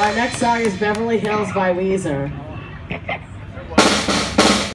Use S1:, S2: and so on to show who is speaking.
S1: Our next song is Beverly Hills by Weezer.